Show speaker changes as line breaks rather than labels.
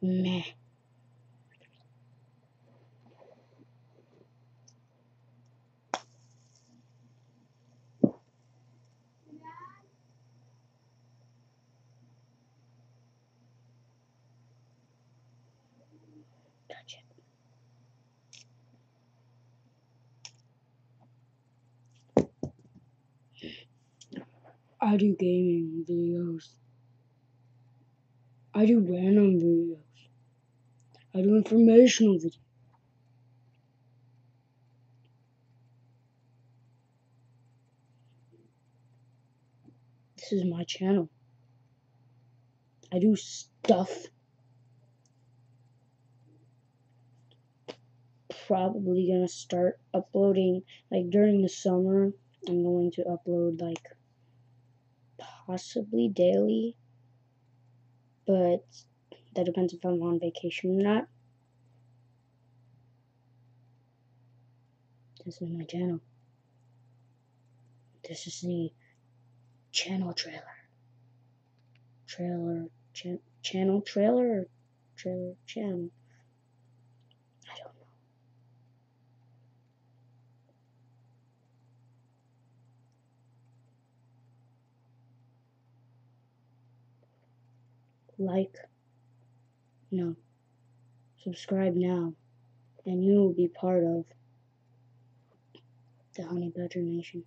Meh. Touch. I do gaming videos. I do random videos. I do informational. This is my channel. I do stuff. Probably gonna start uploading like during the summer. I'm going to upload like possibly daily, but that depends if I'm on vacation or not. This is my channel. This is the channel trailer. Trailer, cha- channel trailer, trailer channel. I don't know. Like, no. Subscribe now, and you will be part of the Honey Badger Nation.